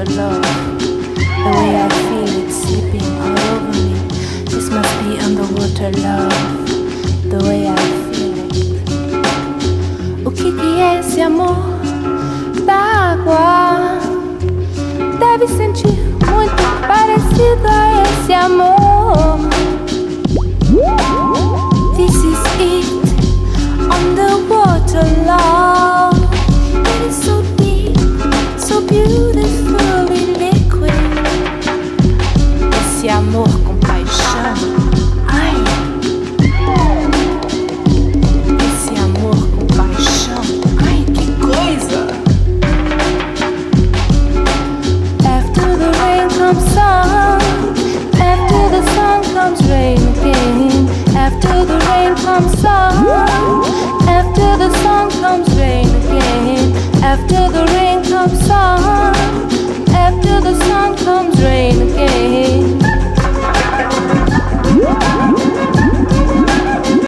your love. The way I feel it all over me. This must be underwater love. The way I feel it. O que, que é esse amor da água? Deve sentir comes sun. After the sun comes rain again. After the rain comes sun. After the sun comes rain again. After the.